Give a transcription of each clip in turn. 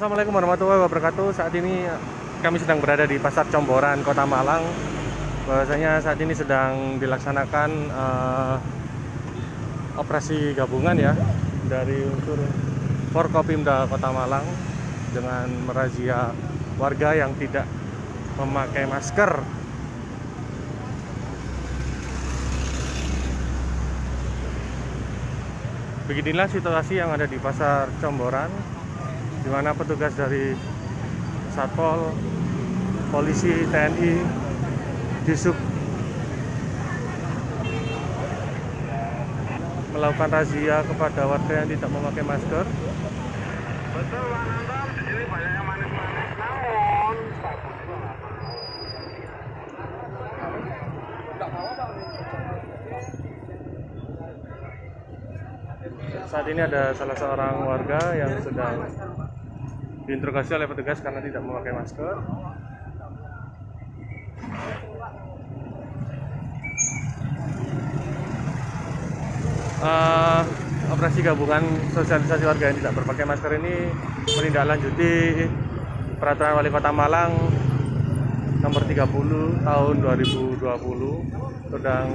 Assalamualaikum warahmatullahi wabarakatuh. Saat ini kami sedang berada di Pasar Comboran, Kota Malang. Bahwasanya saat ini sedang dilaksanakan eh, operasi gabungan ya dari unsur Forkopimda Kota Malang dengan merazia warga yang tidak memakai masker. Beginilah situasi yang ada di Pasar Comboran di mana petugas dari Satpol, polisi, TNI, Disub melakukan razia kepada warga yang tidak memakai masker Pak Nantam, di sini banyak yang manis-manis. Namun, Saat ini ada salah seorang warga yang sedang diinterogasi oleh petugas karena tidak memakai masker. Eh, operasi gabungan sosialisasi warga yang tidak berpakai masker ini menindaklanjuti peraturan wali kota Malang nomor 30 tahun 2020 tentang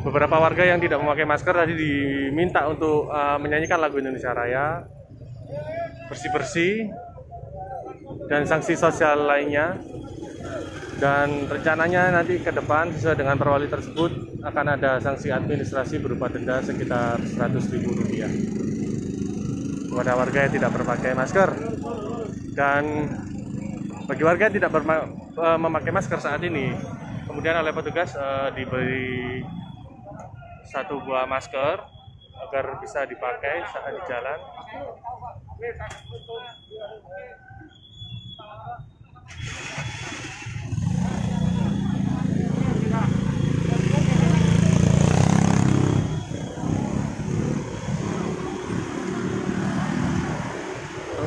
beberapa warga yang tidak memakai masker tadi diminta untuk uh, menyanyikan lagu Indonesia Raya. Bersih-bersih. Dan sanksi sosial lainnya. Dan rencananya nanti ke depan sesuai dengan perwali tersebut akan ada sanksi administrasi berupa denda sekitar 100.000 rupiah. Kepada warga yang tidak berpakai masker. Dan bagi warga yang tidak eh, memakai masker saat ini kemudian oleh petugas eh, diberi satu buah masker agar bisa dipakai saat di jalan.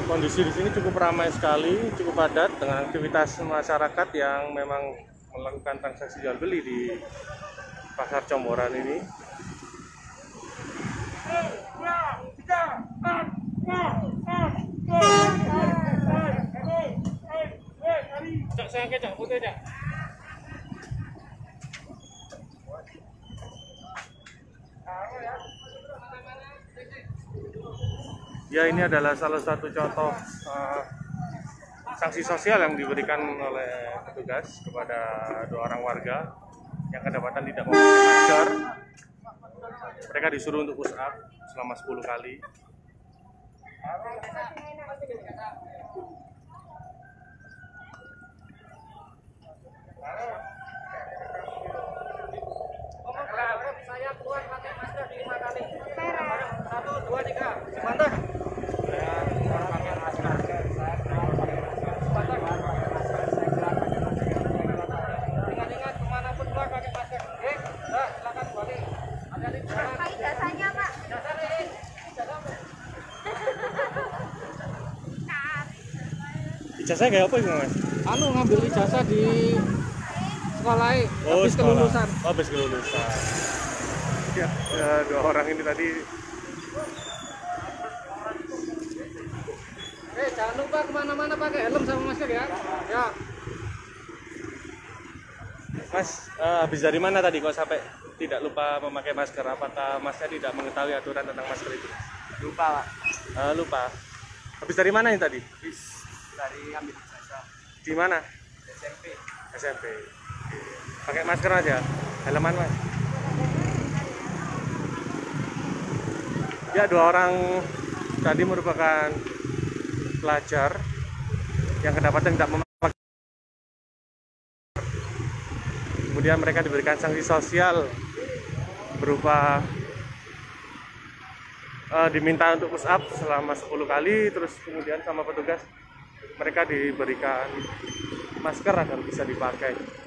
Kondisi di sini cukup ramai sekali, cukup padat dengan aktivitas masyarakat yang memang melakukan transaksi jual beli di pasar Comboran ini. Ya ini adalah salah satu contoh eh, sanksi sosial yang diberikan oleh petugas kepada dua orang warga yang kedapatan tidak memakai masker. Mereka disuruh untuk push up selama 10 kali. saya keluar pakai masker lima kali. Satu dua tiga. Mantap saya keluar pakai masker saya keluar pakai masker ingat-ingat ke mana pun keluar pakai masker oke nah, silakan balik ada di jalan Pak ijazahnya Pak. Ijazah nih. Ijazah. Ijazah kayak apa ini mas? anu ngambil ijazah di sekolah habis sekolah. kelulusan Oh, habis kelulusan. Ya, ya, dua orang ini tadi eh jangan lupa ke mana-mana pakai helm sama masker ya ya Mas eh, habis dari mana tadi kok sampai tidak lupa memakai masker? Apakah masnya tidak mengetahui aturan tentang masker itu? lupa pak Eh, lupa. Habis dari mana ini tadi? Dari ambil ijazah Di mana? SMP SMP. Pakai masker aja. Helman mas. Ya dua orang tadi merupakan pelajar yang kedapatan tidak memakai. Kemudian mereka diberikan sanksi sosial berupa eh, diminta untuk push up selama 10 kali terus kemudian sama petugas mereka diberikan masker agar bisa dipakai